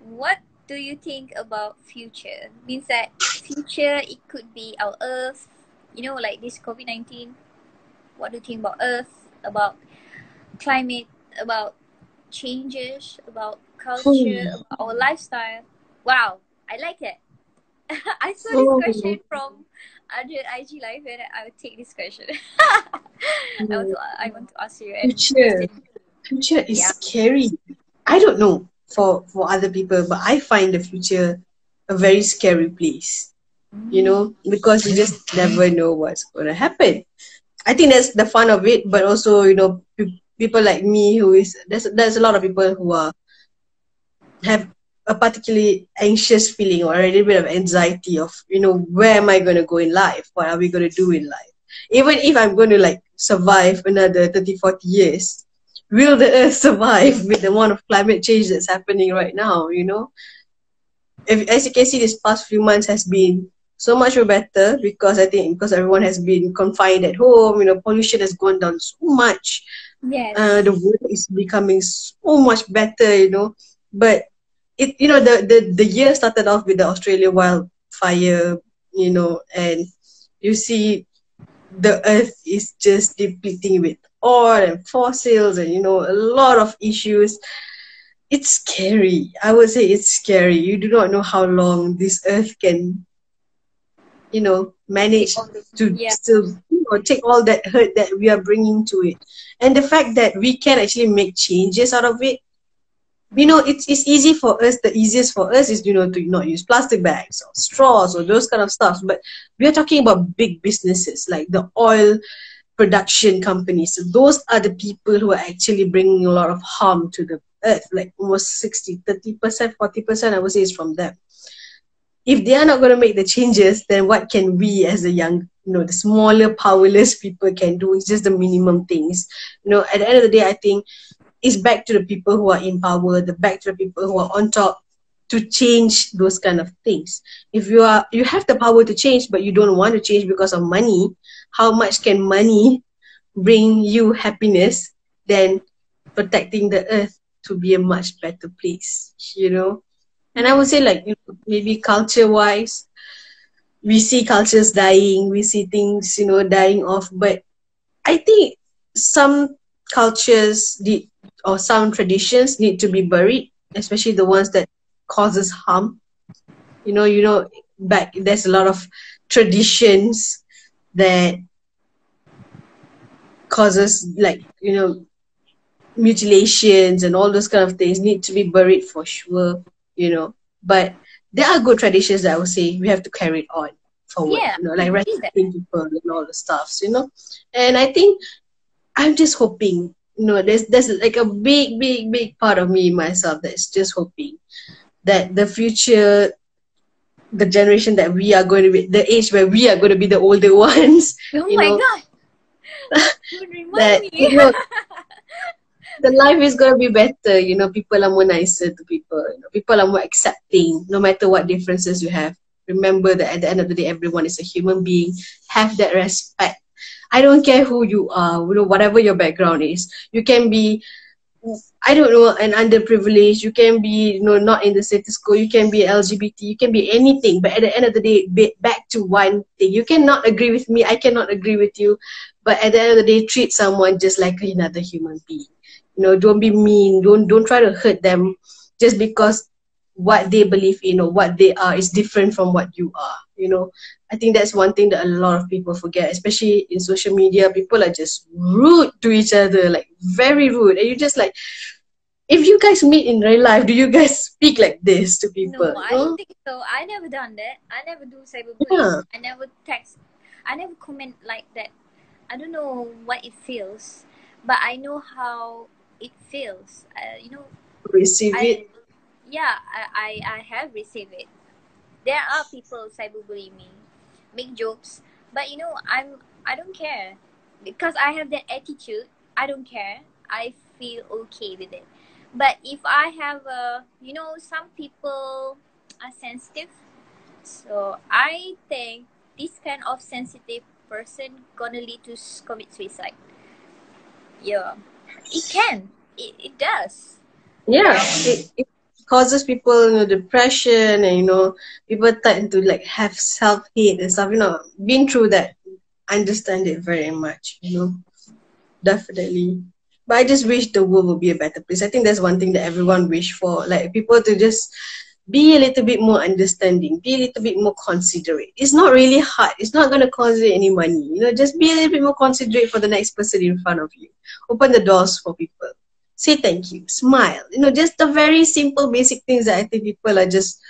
What do you think about future? Means that future it could be our Earth. You know, like this COVID nineteen. What do you think about Earth? About climate? About changes? About culture? Hmm. About our lifestyle? Wow, I like it. I saw Oh. this question from other IG live and I would take this question. I want to I want to ask you. Future. Future is Yeah. scary. I don't know for for other people, but I find the future a very scary place. You know, because you just never know what's gonna happen. I think that's the fun of it, but also you know people like me who is there's there's a lot of people who are have a particularly anxious feeling or a little bit of anxiety of you know where am I going to go in life? What are we going to do in life? Even if I'm going to like survive another 30, 40 years, will the earth survive with the amount of climate change that's happening right now? You know, if, as you can see, this past few months has been so much better because I think because everyone has been confined at home, you know, pollution has gone down so much Yes. uh, the world is becoming so much better, you know. But it, you know, the, the, the year started off with the Australia wildfire, you know, and you see the earth is just depleting with oil and fossils and, you know, a lot of issues. It's scary. I would say it's scary. You do not know how long this earth can, you know, manage to Yeah. still you know, take all that hurt that we are bringing to it and the fact that we can actually make changes out of it you know it's, it's easy for us the easiest for us is you know to not use plastic bags or straws or those kind of stuff but we are talking about big businesses like the oil production companies so those are the people who are actually bringing a lot of harm to the earth like almost 60 30% 40% i would say is from them if they are not going to make the changes, then what can we as the young, you know, the smaller, powerless people can do? It's just the minimum things. You know, at the end of the day, I think it's back to the people who are in power, the back to the people who are on top to change those kind of things. If you are, you have the power to change, but you don't want to change because of money, how much can money bring you happiness than protecting the earth to be a much better place, you know? And I would say like you know, maybe culture wise, we see cultures dying, we see things, you know, dying off, but I think some cultures need or some traditions need to be buried, especially the ones that causes harm. You know, you know, back there's a lot of traditions that causes like you know mutilations and all those kind of things need to be buried for sure. You know, but there are good traditions that I would say we have to carry it on forward. Yeah, you know, like respecting people and all the stuffs. You know, and I think I'm just hoping. Know, there's there's like a big, big, big part of me myself that's just hoping that the future the generation that we are going to be the age where we are going to be the older ones Oh my know, god. That me. you know the life is going to be better you know people are more nicer to people you know, people are more accepting no matter what differences you have remember that at the end of the day everyone is a human being have that respect i don't care who you are you know whatever your background is you can be I don't know, an underprivileged, you can be, you know, not in the status quo, you can be LGBT, you can be anything. But at the end of the day, back to one thing. You cannot agree with me, I cannot agree with you. But at the end of the day, treat someone just like another human being. You know, don't be mean, don't don't try to hurt them just because what they believe in or what they are is different from what you are. You know, I think that's one thing that a lot of people forget, especially in social media. People are just rude to each other, like very rude. And you just like, if you guys meet in real life, do you guys speak like this to people? No, I don't think so. I never done that. I never do cyberbullying. Yeah. I never text. I never comment like that. I don't know what it feels, but I know how it feels. Uh, you know, Receive I it. yeah, I, I I have received it. There are people cyberbully me, make jokes, but you know I'm I don't care because I have that attitude. I don't care. I feel okay with it. But if I have a, you know, some people are sensitive, so I think this kind of sensitive person gonna lead to commit suicide. Yeah, it can. It, it does. Yeah, it, it causes people you know depression and you know people tend to like have self hate and stuff. You know, been through that, I understand it very much. You know, definitely. But I just wish the world would be a better place. I think that's one thing that everyone wish for, like people to just be a little bit more understanding, be a little bit more considerate. It's not really hard. It's not gonna cost you any money. You know, just be a little bit more considerate for the next person in front of you. Open the doors for people say thank you, smile. You know, just the very simple, basic things that I think people are just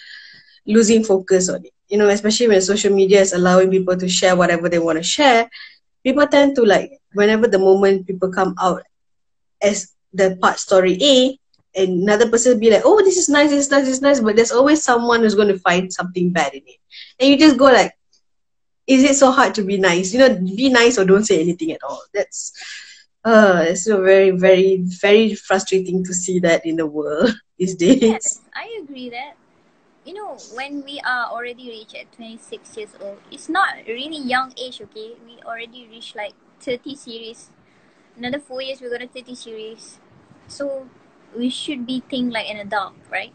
losing focus on it. You know, especially when social media is allowing people to share whatever they want to share, people tend to like whenever the moment people come out as the part story A, and another person be like, oh, this is nice, this is nice, this is nice, but there's always someone who's going to find something bad in it. And you just go like, is it so hard to be nice? You know, be nice or don't say anything at all. That's uh, it's so very, very, very frustrating to see that in the world these days. Yes, I agree that. You know, when we are already reached at 26 years old, it's not really young age, okay? We already reached like 30 series. Another four years, we're gonna 30 series. So, we should be think like an adult, right?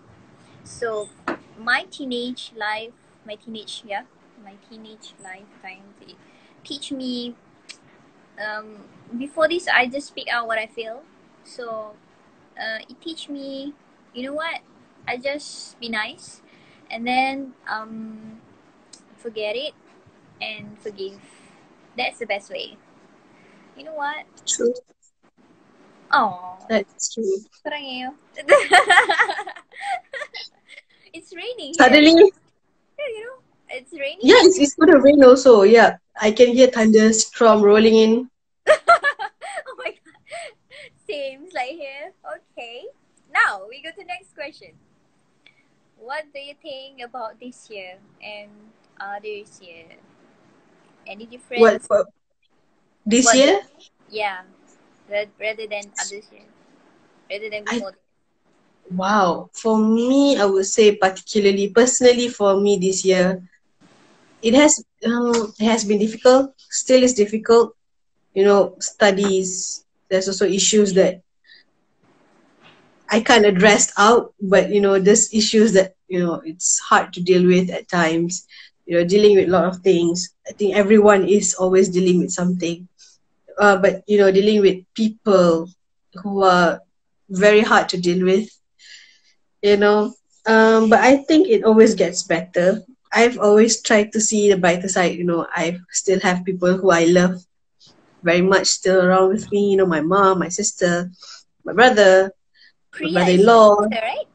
So, my teenage life, my teenage, yeah, my teenage lifetime, it teach me, um, before this, I just speak out what I feel. So, uh, it teach me, you know what? I just be nice, and then um, forget it and forgive. That's the best way. You know what? True. Oh, That's true. parang it's raining. Suddenly, Yeah, you know, it's raining. yeah, it's, it's gonna rain also. Yeah, I can hear thunderstorm rolling in. oh my god. Seems like here. Okay. Now we go to next question. What do you think about this year and others year? Any difference? What, this What- year? Yeah. Rather than others year. Rather than I- before. Wow. For me, I would say particularly, personally, for me this year, it has um, has been difficult. Still, is difficult. You know, studies. There's also issues that I can't address out, but you know, there's issues that you know it's hard to deal with at times. You know, dealing with a lot of things. I think everyone is always dealing with something. Uh, but you know, dealing with people who are very hard to deal with. You know, um, but I think it always gets better. I've always tried to see the brighter side. You know, I still have people who I love very much still around with me. You know, my mom, my sister, my brother, Priya my brother-in-law. right?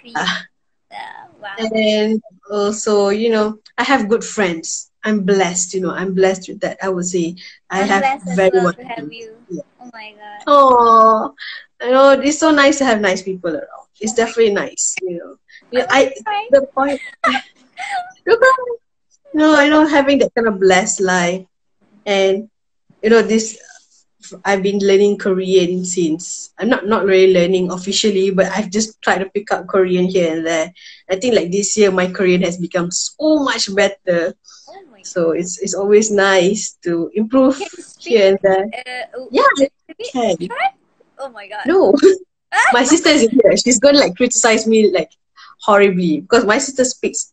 Priya. Ah, Uh, wow. And also, you know, I have good friends. I'm blessed. You know, I'm blessed with that. I would say I I'm have very well to have you. Yeah. Oh my god. Oh, you know, it's so nice to have nice people around. It's definitely nice. You know, yeah, I Hi. the point. no, I know having that kind of blessed life, and you know this. I've been learning Korean since I'm not not really learning officially, but I've just tried to pick up Korean here and there. I think like this year my Korean has become so much better. Oh. So it's it's always nice to improve you here and there. Uh, oh, Yeah, can. Oh my god. No, my sister is here. She's gonna like criticize me like horribly because my sister speaks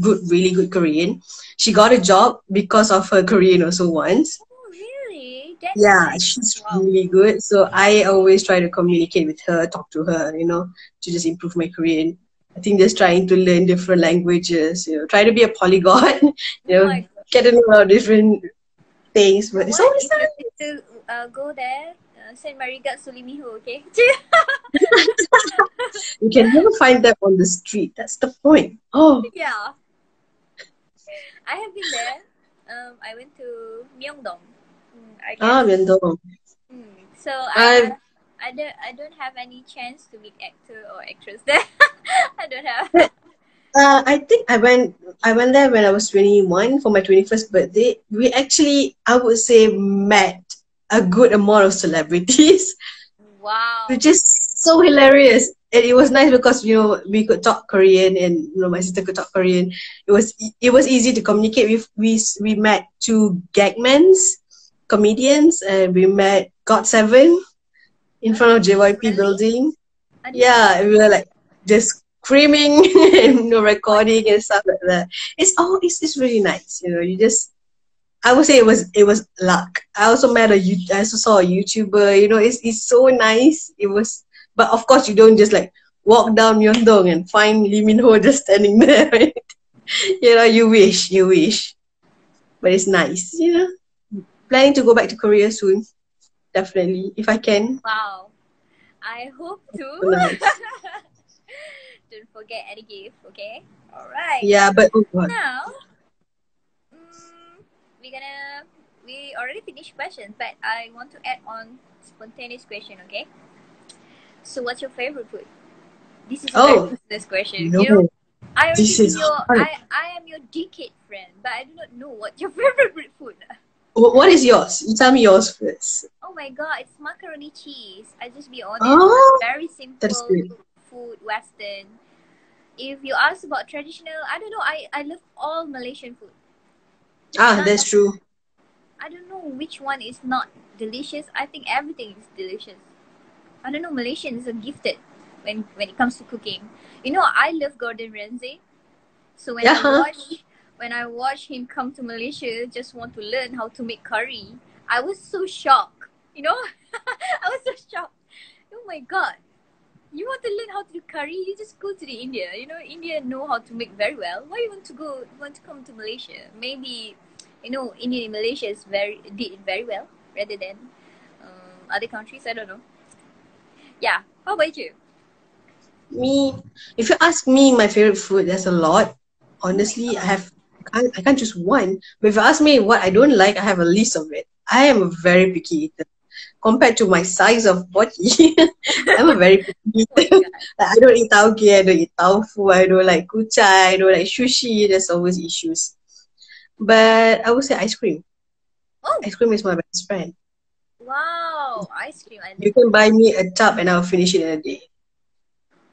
good, really good Korean. She got a job because of her Korean also once. Oh really? That's Yeah, nice. she's Wow. really good. So I always try to communicate with her, talk to her, you know, to just improve my Korean. I think just trying to learn different languages, you know, try to be a polyglot, you Oh know, god. get to know different things. But it's always nice. to uh, go there? Uh, send my regards to Lee okay? You can never find them on the street. That's the point. Oh, yeah. I have been there. Um, I went to Myeongdong. Mm, I ah. Myeongdong. Mm, so I, I've- I don't I don't have any chance to meet actor or actress there. I don't have. Uh, I think I went I went there when I was 21 for my 21st birthday. We actually, I would say, met a good amount of celebrities, Wow. which is so hilarious. And it was nice because you know we could talk Korean, and you know my sister could talk Korean. It was it was easy to communicate with. We we met two gagmans, comedians, and we met GOT7 in front of JYP building. I yeah, we were like just screaming and you know, recording and stuff like that. It's all it's, it's really nice, you know. You just I would say it was it was luck. I also met a You- I also saw a YouTuber, you know, it's it's so nice. It was but of course you don't just like walk down Myeongdong and find Lee Min Ho just standing there, right? you know, you wish, you wish. But it's nice, you know. Planning to go back to Korea soon. Definitely. If I can. Wow. I hope to. Nice. Don't forget any gift, okay? Alright. Yeah, but oh. Now, mm, we're gonna. We already finished questions, but I want to add on spontaneous question, okay? So, what's your favorite food? This is a Oh. business question. No. You know, I already This is your, hard. I, I am your decade friend, but I do not know what your favorite food. What is yours? You tell me yours first. Oh my god, it's macaroni cheese. I just be honest. Oh, very simple food, Western. If you ask about traditional, I don't know. I, I love all Malaysian food. Ah, that's true. I don't know which one is not delicious. I think everything is delicious. I don't know. Malaysians are gifted when when it comes to cooking. You know, I love Gordon Ramsay. So when Yeah. I watch when I watch him come to Malaysia, just want to learn how to make curry. I was so shocked. You know, I was so shocked. Oh my god! You want to learn how to do curry? You just go to the India. You know, India know how to make very well. Why you want to go? Want to come to Malaysia? Maybe you know, India and Malaysia is very did it very well rather than um, other countries. I don't know. Yeah. How about you? Me, if you ask me my favorite food, there's a lot. Honestly, I have I, I can't choose one. But if you ask me what I don't like, I have a list of it. I am a very picky eater. Compared to my size of body, I'm a very picky eater. Like, I don't eat tauge, I don't eat tofu, I don't like kuchai, I don't like sushi. There's always issues. But I would say ice cream. Oh Ice cream is my best friend. wow, ice cream! I You can buy me a tub and I'll finish it in a day.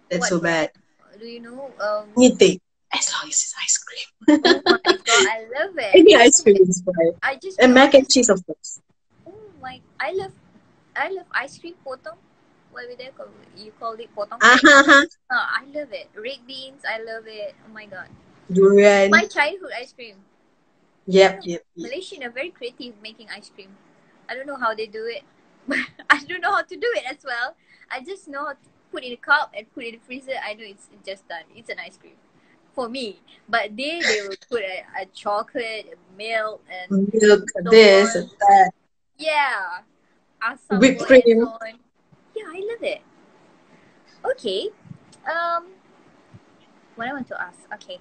That's What? so bad. do you know? Um, Anything. As long as it's ice cream. oh my god, I love it. Any ice cream is fine. I just And mac and cheese, of course. Oh my! I love, I love ice cream potong. What we there call you call it potong? Uh-huh. Oh, I love it. Red beans, I love it. Oh my god! Durian. My childhood ice cream. Yep, yep, yep. Malaysian are very creative making ice cream. I don't know how they do it. I don't know how to do it as well. I just know how to put in a cup and put in the freezer. I know it's just done. It's an ice cream for me. But they they will put a, a chocolate, a milk, and Milk, So this, on. that. yeah, asam Whipped cream. on. Yeah, I love it. Okay, um, what I want to ask. Okay,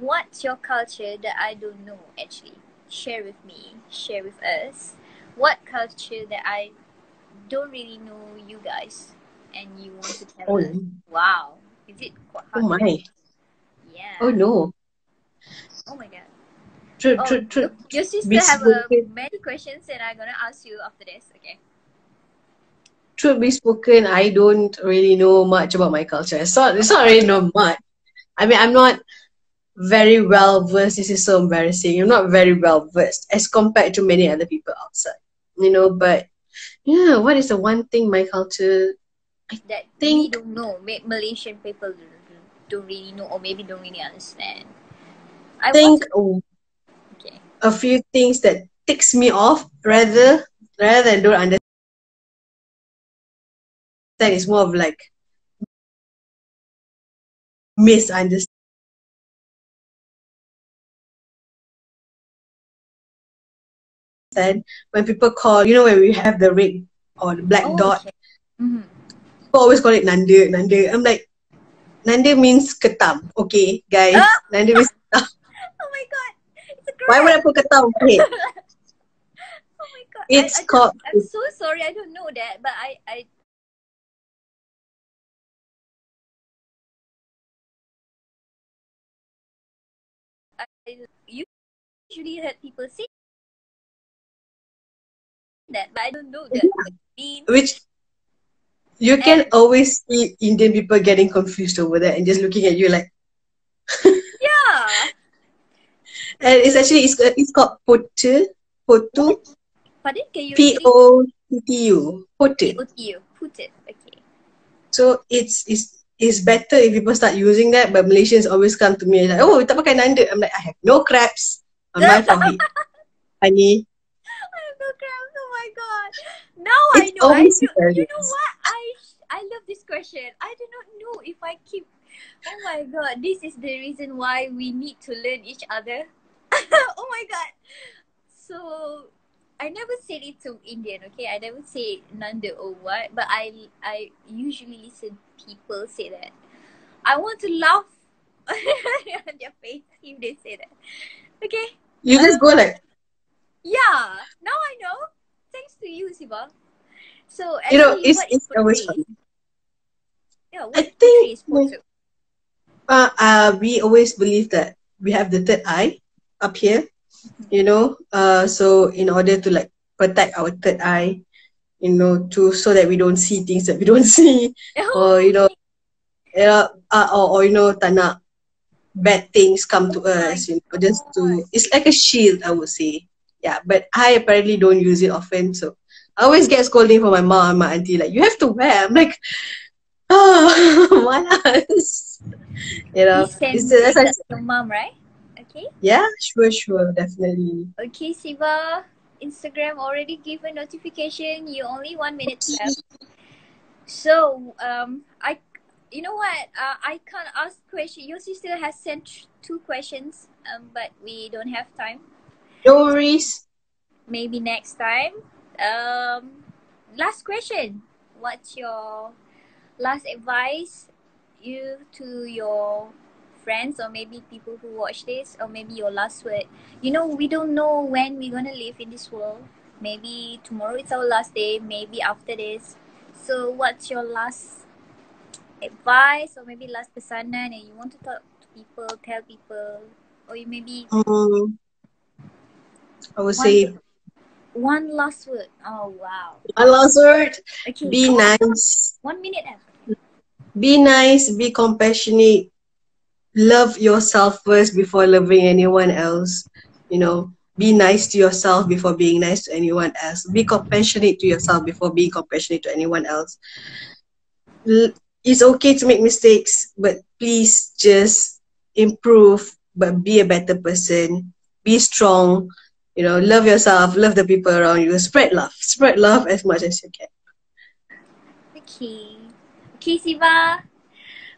what's your culture that I don't know? Actually, share with me. Share with us. What culture that I don't really know you guys, and you want to tell Oh, us? Wow, is it quite oh my. Yeah. Oh no. Oh my god. True, Oh, true, true. look, your sister Be have uh, many questions, and I'm gonna ask you after this. Okay. Truth be spoken, I don't really know much about my culture. It's not, it's not really know much. I mean, I'm not very well versed. This is so embarrassing. I'm not very well versed as compared to many other people outside. You know, but yeah, what is the one thing my culture? that we think- don't know. Malaysian people don't, really know, or maybe don't really understand. I think to, okay. a few things that ticks me off rather rather than don't understand. It's more of like misunderstand. When people call, you know, when we have the red or the black Oh, dot, okay. Mhm. people always call it nanda, nanda. I'm like, nanda means ketam. Okay, guys, Ah! nanda means ketam. Oh my god, it's a Why would I put ketam? Okay, Oh my god, it's I, I called. I'm so sorry, I don't know that, but I, I. I usually heard people say that, but I don't know that mean. which you can always see Indian people getting confused over that and just looking at you like, Yeah. and it's actually it's, it's called potu, potu, Pardon? Can you P repeat? O T T U, potu. Put it. Okay. So it's it's it's better if people start using that, but Malaysians always come to me like, oh, tak pakai nanda. I'm like, I have no crabs on my forehead, honey. I have no crabs. Oh Now I know. I know. You know what? I I love this question. I do not know if I keep. Oh my god. This is the reason why we need to learn each other. oh my god. So I never said it to Indian. Okay, I never say nanda or what. But I I usually listen people say that. I want to laugh on their face if they say that. Okay. You just go like, Yeah, now I know. Thanks to you, Siva. So you know, it's what it's always fun. Yeah, I think photo. Uh, uh, we always believe that we have the third eye up here, you know. Uh, so in order to like protect our third eye, you know, to so that we don't see things that we don't see, or you know, you know, uh, or, or you know, tak bad things come to Oh us, you know, just to it's like a shield, I would say. Yeah, but I apparently don't use it often, so I always get scolding from my mom and my auntie like, you have to wear. I'm like, oh, malas. You know, Please it's, like, your mom, right? Okay. yeah, sure, sure, definitely. Okay, Siva. Instagram already give a notification. You only one minute left. So, um, I, you know what? Uh, I can't ask question. Your sister has sent two questions, um, but we don't have time. No worries. maybe next time. Um, last question. What's your last advice you to your friends or maybe people who watch this or maybe your last word? You know, we don't know when we're gonna live in this world. Maybe tomorrow is our last day, maybe after this. So what's your last advice or maybe last pesanan and you want to talk to people, tell people or you maybe Um, I would One- say one last word. Oh wow. one last word. Okay. Be on. nice. One minute left. Be nice. Be compassionate. love yourself first before loving anyone else. You know, be nice to yourself before being nice to anyone else. Be compassionate to yourself before being compassionate to anyone else. It's okay to make mistakes, but please just improve, but be a better person. Be strong. You know, love yourself, love the people around you. Spread love. Spread love as much as you can. Okay. Okay, Siva.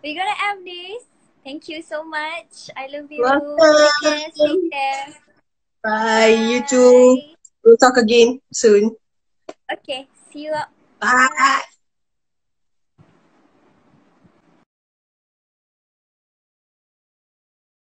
We're gonna end this. Thank you so much. I love you. Welcome. Take care. Safe. Bye. You too. We'll talk again soon. Okay. See you. Bye.